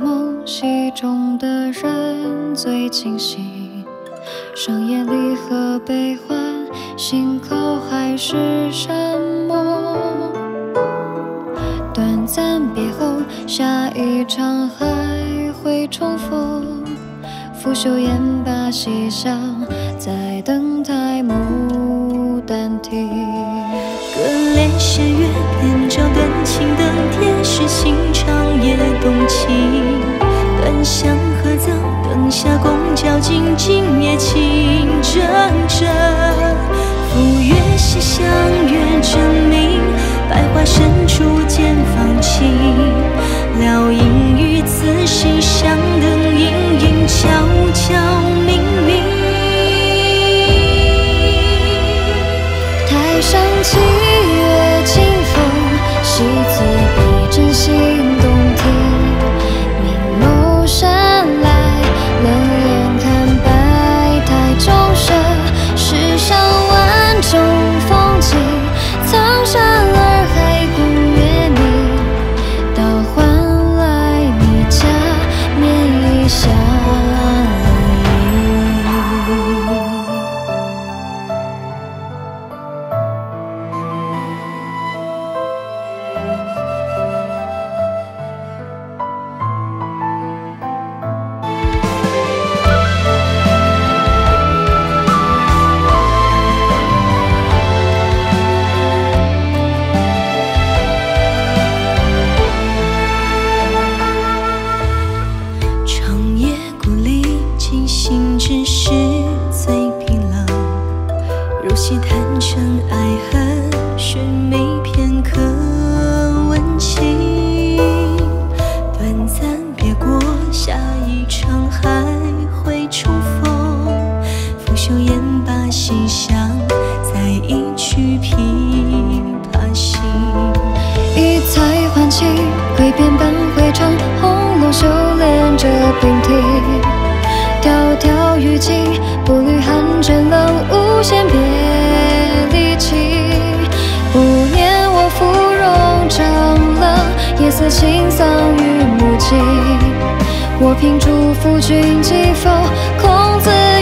梦戏中的人最清醒。深夜里喝悲欢，心口还是沉默。短暂别后，下一场还会重逢。拂袖烟把西厢，在等待牡丹亭。隔帘斜月，边照断情的铁石心肠也动情。短香合奏，灯下共交静静夜情铮铮。赴月西厢月正明，百花深处见芳情。撩影与此心相等，隐隐悄悄明明。台上七长了，夜色清桑榆木尽。我凭祝福君寄否，空自。